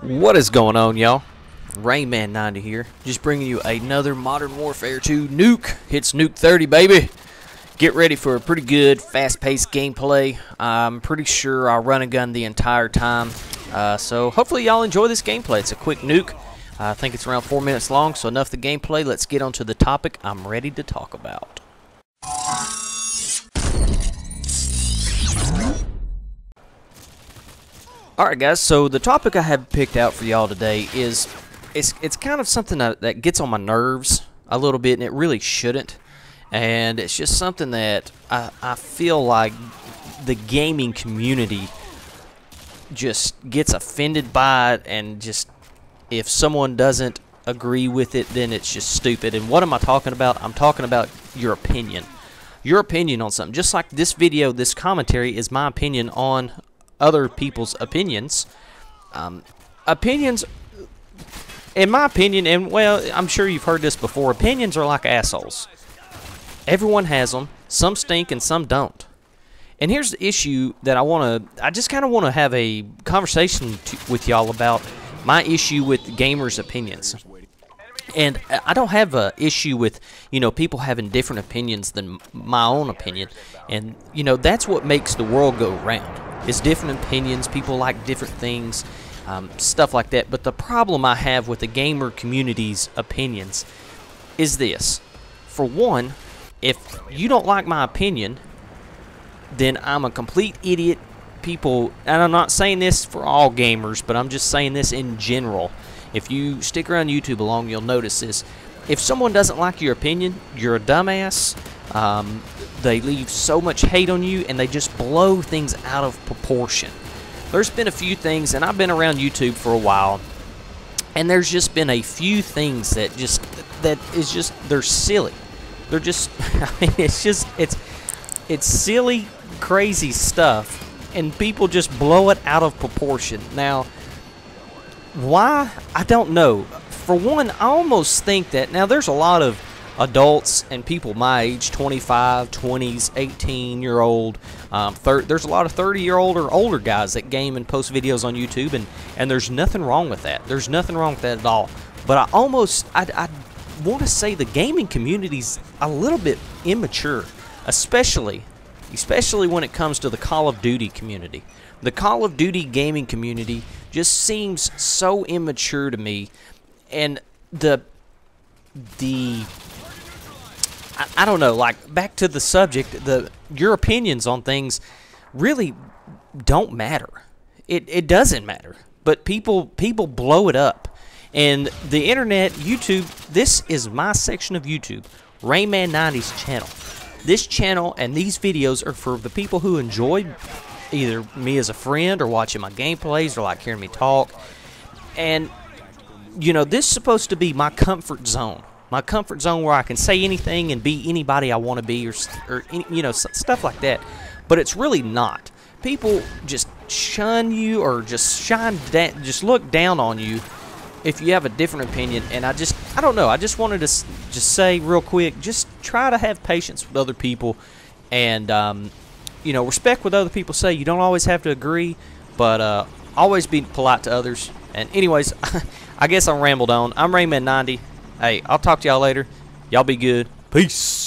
What is going on, y'all? ReignMan90 here, just bringing you another Modern Warfare 2 nuke. Hits nuke 30, baby. Get ready for a pretty good, fast-paced gameplay. I'm pretty sure I'll run a gun the entire time. Uh, so hopefully y'all enjoy this gameplay. It's a quick nuke. I think it's around four minutes long, so enough the gameplay. Let's get on to the topic I'm ready to talk about. Alright guys, so the topic I have picked out for y'all today is it's it's kind of something that, that gets on my nerves a little bit and it really shouldn't. And it's just something that I, I feel like the gaming community just gets offended by it and just if someone doesn't agree with it then it's just stupid. And what am I talking about? I'm talking about your opinion. Your opinion on something. Just like this video, this commentary is my opinion on other people's opinions. Um, opinions, in my opinion, and well, I'm sure you've heard this before, opinions are like assholes. Everyone has them. Some stink and some don't. And here's the issue that I want to, I just kind of want to have a conversation to, with y'all about my issue with gamers' opinions. And I don't have a issue with, you know, people having different opinions than my own opinion. And, you know, that's what makes the world go round. It's different opinions. People like different things, um, stuff like that. But the problem I have with the gamer community's opinions is this. For one, if you don't like my opinion, then I'm a complete idiot. People, and I'm not saying this for all gamers, but I'm just saying this in general. If you stick around YouTube long, you'll notice this. If someone doesn't like your opinion, you're a dumbass. Um, they leave so much hate on you, and they just blow things out of proportion. There's been a few things, and I've been around YouTube for a while, and there's just been a few things that just that is just they're silly. They're just, I mean, it's just it's it's silly, crazy stuff, and people just blow it out of proportion. Now why? I don't know. For one, I almost think that now there's a lot of adults and people my age 25 20s 18 year old um, there's a lot of 30 year old or older guys that game and post videos on youtube and and there's nothing wrong with that. There's nothing wrong with that at all. But i almost i, I want to say the gaming community's a little bit immature especially especially when it comes to the call of duty community. The call of duty gaming community just seems so immature to me and the the I, don't know like back to the subject the your opinions on things really don't matter it, it doesn't matter but people people blow it up and the internet youtube this is my section of youtube ReignMan 90's channel this channel and these videos are for the people who enjoy either me as a friend or watching my gameplays or like hearing me talk. And, you know, this is supposed to be my comfort zone. My comfort zone where I can say anything and be anybody I want to be or, or, you know, stuff like that. But it's really not. People just shun you or just shine down, just look down on you if you have a different opinion. And I just, I don't know. I just wanted to just say real quick, just try to have patience with other people and um, you know, respect what other people say. You don't always have to agree, but uh, always be polite to others. And anyways, I guess I rambled on. I'm ReignMan90. Hey, I'll talk to y'all later. Y'all be good. Peace.